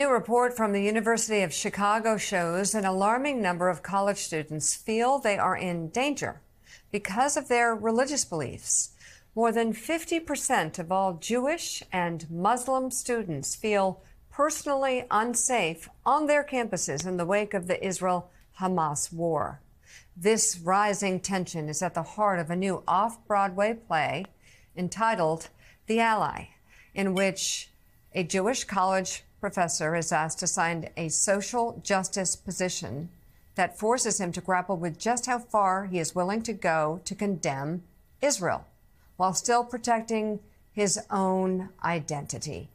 New report from the University of Chicago shows an alarming number of college students feel they are in danger because of their religious beliefs. More than 50% of all Jewish and Muslim students feel personally unsafe on their campuses in the wake of the Israel Hamas war. This rising tension is at the heart of a new off Broadway play entitled The Ally, in which a Jewish college professor is asked to sign a social justice position that forces him to grapple with just how far he is willing to go to condemn Israel while still protecting his own identity.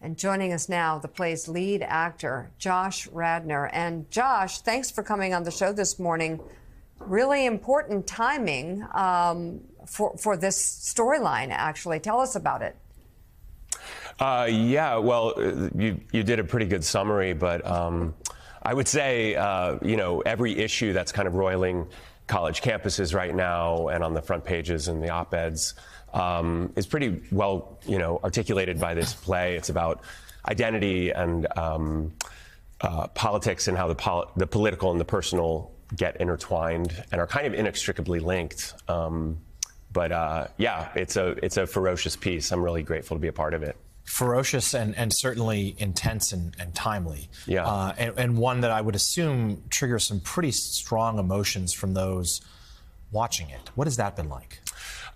And joining us now, the play's lead actor, Josh Radnor. And Josh, thanks for coming on the show this morning. Really important timing um, for, for this storyline, actually. Tell us about it. Uh, yeah, well, uh, you, you did a pretty good summary, but um, I would say, uh, you know, every issue that's kind of roiling college campuses right now and on the front pages and the op eds um, is pretty well, you know, articulated by this play. It's about identity and um, uh, politics and how the, pol- the political and the personal get intertwined and are kind of inextricably linked. Um, but uh, yeah, it's a it's a ferocious piece. I'm really grateful to be a part of it ferocious and, and certainly intense and, and timely. Yeah. Uh, and, and, one that I would assume triggers some pretty strong emotions from those watching it. What has that been like?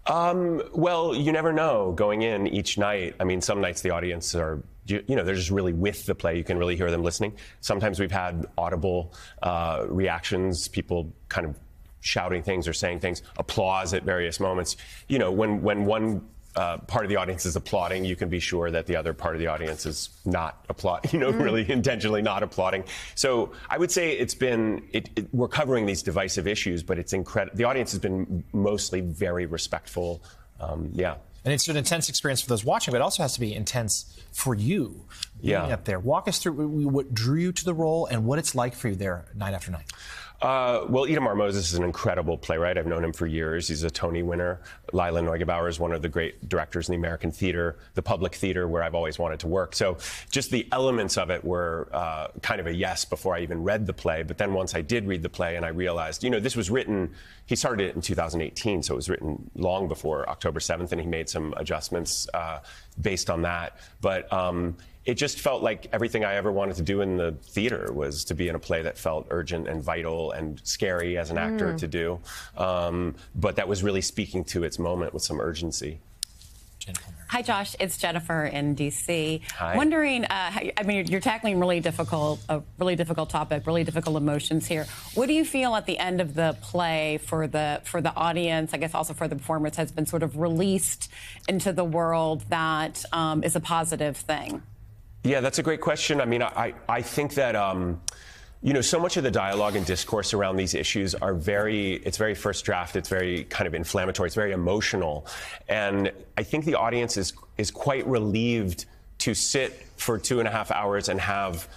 Um, well, you never know going in each night. I mean, some nights the audience are, you, you know, they're just really with the play. You can really hear them listening. Sometimes we've had audible uh, reactions, people kind of shouting things or saying things, applause at various moments. You know, when, when one uh, part of the audience is applauding, you can be sure that the other part of the audience is not applauding, you know, mm. really intentionally not applauding. So I would say it's been, it, it, we're covering these divisive issues, but it's incredible. The audience has been mostly very respectful. Um, yeah. And it's an intense experience for those watching, but it also has to be intense for you yeah. up there. Walk us through what drew you to the role and what it's like for you there night after night. Uh, well, Itamar Moses is an incredible playwright. I've known him for years. He's a Tony winner. Lila Neugebauer is one of the great directors in the American theater, the public theater, where I've always wanted to work. So just the elements of it were uh, kind of a yes before I even read the play. But then once I did read the play and I realized, you know, this was written, he started it in 2018, so it was written long before October 7th, and he made some adjustments uh, based on that. But um, it just felt like everything I ever wanted to do in the theater was to be in a play that felt urgent and vital and scary as an actor mm. to do, um, but that was really speaking to its moment with some urgency. Hi, Josh. It's Jennifer in DC. Hi. Wondering, uh, I mean, you're tackling really difficult, a really difficult topic, really difficult emotions here. What do you feel at the end of the play for the for the audience? I guess also for the performers has been sort of released into the world that um, is a positive thing. Yeah, that's a great question. I mean, I, I think that. Um, you know, so much of the dialogue and discourse around these issues are very, it's very first draft, it's very kind of inflammatory, it's very emotional. And I think the audience is, is quite relieved to sit for two and a half hours and have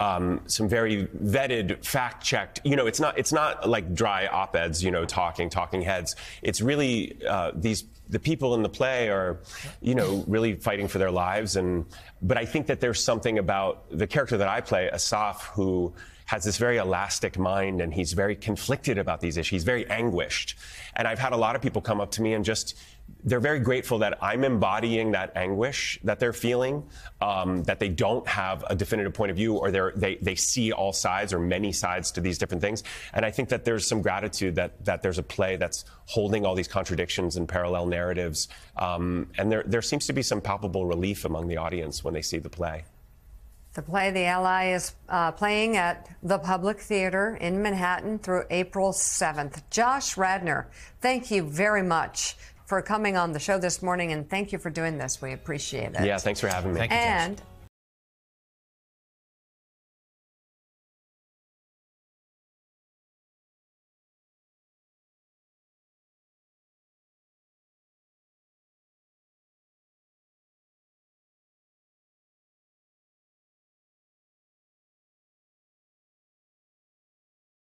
um, some very vetted, fact-checked. You know, it's not it's not like dry op-eds. You know, talking talking heads. It's really uh, these the people in the play are, you know, really fighting for their lives. And but I think that there's something about the character that I play, Asaf, who has this very elastic mind and he's very conflicted about these issues. He's very anguished. And I've had a lot of people come up to me and just they're very grateful that I'm embodying that anguish that they're feeling, um, that they don't have a definitive point of view or they they see all sides or many sides to these different things. And I think that there's some gratitude that, that there's a play that's holding all these contradictions and parallel narratives. Um, and there, there seems to be some palpable relief among the audience when they see the play. The play The Ally is uh, playing at the Public Theater in Manhattan through April 7th. Josh Radnor, thank you very much for coming on the show this morning, and thank you for doing this. We appreciate it. Yeah, thanks for having me. Thank you, and Josh.